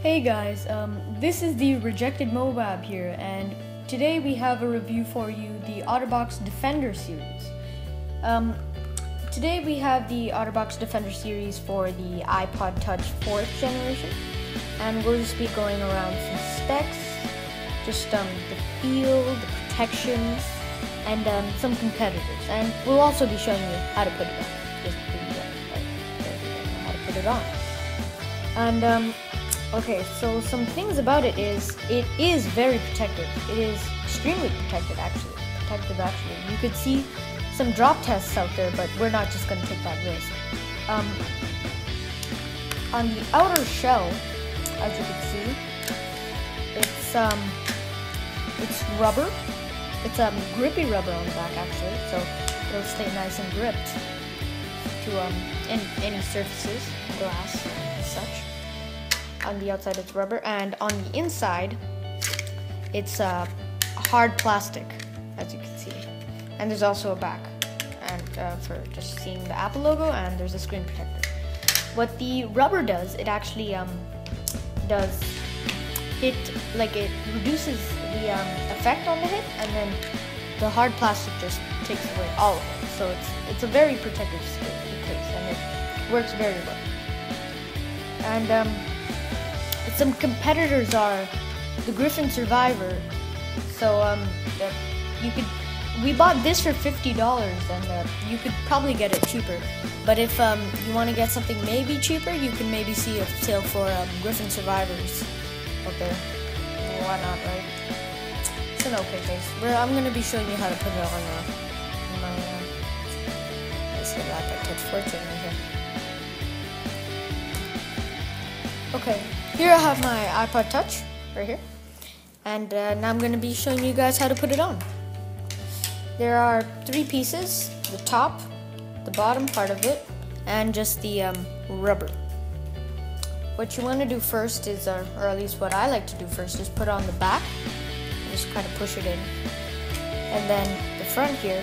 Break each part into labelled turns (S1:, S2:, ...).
S1: Hey guys, um, this is the Rejected Moab here, and today we have a review for you the OtterBox Defender series. Um, today we have the OtterBox Defender series for the iPod Touch 4th generation, and we'll just be going around some specs, just um, the feel, the protection, and um, some competitors. And we'll also be showing you how to put it on. Just how to put it on. And um, Okay, so some things about it is it is very protective. It is extremely protective, actually. Protective, actually. You could see some drop tests out there, but we're not just going to take that risk. Um, on the outer shell, as you can see, it's um, it's rubber. It's um, grippy rubber on the back, actually, so it'll stay nice and gripped to um, any, any surfaces, glass, and such on the outside it's rubber and on the inside it's uh, hard plastic as you can see. And there's also a back and uh, for just seeing the Apple logo and there's a screen protector. What the rubber does it actually um, does it like it reduces the um, effect on the hit and then the hard plastic just takes away all of it. So it's it's a very protective case and it works very well. And um, some competitors are the Griffin Survivor. So um, you could we bought this for fifty dollars, and uh, you could probably get it cheaper. But if um, you want to get something maybe cheaper, you can maybe see a sale for um, Griffin Survivors out there. Why not, right? It's an okay case. Where I'm gonna be showing you how to put it on uh, my. Uh, see that I touch fortune right here. Okay, here I have my iPod Touch right here. And uh, now I'm going to be showing you guys how to put it on. There are three pieces, the top, the bottom part of it, and just the um, rubber. What you want to do first is, uh, or at least what I like to do first, is put on the back. Just kind of push it in. And then the front here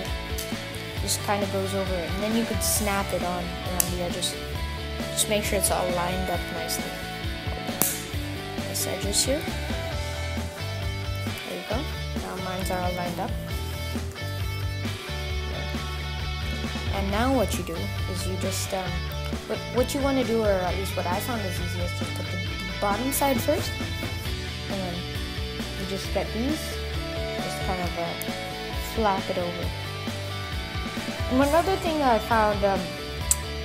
S1: just kind of goes over it. And then you could snap it on around the edges. Just make sure it's all lined up nicely edges here. There you go. Now mines are all lined up. And now what you do is you just, um, what, what you want to do, or at least what I found is easiest, is put the bottom side first. And then you just get these, just kind of uh, flap it over. And one other thing I found, um,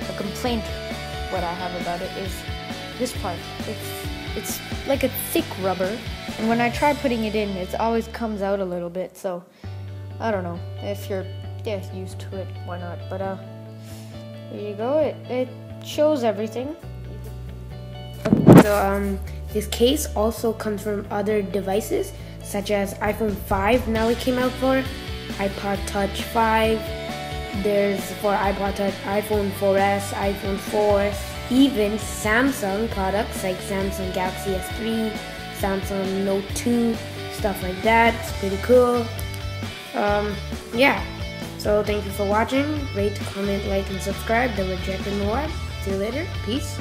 S1: a complaint, what I have about it, is this part. It's it's like a thick rubber, and when I try putting it in, it always comes out a little bit. So I don't know if you're yeah, used to it, why not? But uh, there you go. It it shows everything.
S2: So um, this case also comes from other devices such as iPhone 5. Now it came out for iPod Touch 5. There's for iPod Touch, iPhone 4S, iPhone 4 even Samsung products like Samsung Galaxy S3, Samsung Note 2, stuff like that. It's pretty cool. Um, yeah. So thank you for watching. Rate, comment, like, and subscribe. The Rejected Moab. See you later. Peace.